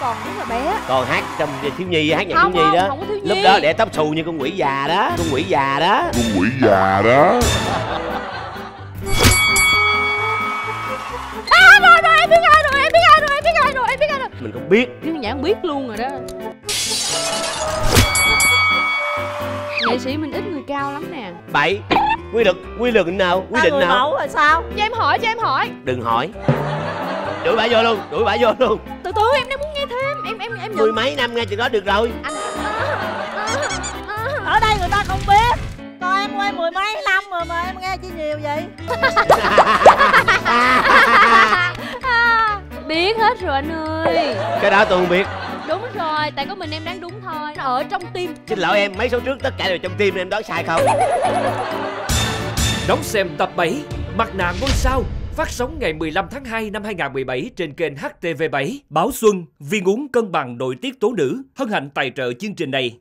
còn rất là bé. Còn hát trong thiếu nhi hát nhạc Không, thiếu nhi đó. không có thiếu lúc đó để tóc xù như con quỷ già đó. Con quỷ già đó. Con quỷ già đó. À rồi rồi em biết ai rồi em biết ai rồi em biết ai rồi em biết ai rồi. Mình không biết. Riêng nhãn biết luôn rồi đó. Nghệ sĩ mình ít người cao lắm nè. Bảy. Quy luật quy luật nào? Quy định nào? mẫu rồi sao? Cho em hỏi cho em hỏi. Đừng hỏi. Đuổi bả vô luôn đuổi bả vô luôn từ từ em đang muốn nghe thêm. Em em em mười mấy năm nghe chừng đó được rồi. Anh ở đây người ta không biết. Coi em quay mười mấy năm rồi mà em nghe chi nhiều vậy? Biết hết rồi anh ơi. Cái đó tôi không biết. Đúng rồi tại có mình em đoán đúng thôi. Nó ở trong tim. Xin lỗi em mấy số trước tất cả đều trong tim em đoán sai không? Đón xem tập 7 Mặt nạ ngôi sao Phát sóng ngày 15 tháng 2 năm 2017 trên kênh HTV7 Báo Xuân, Viên uống cân bằng nội tiết tố nữ, Hân hạnh tài trợ chương trình này.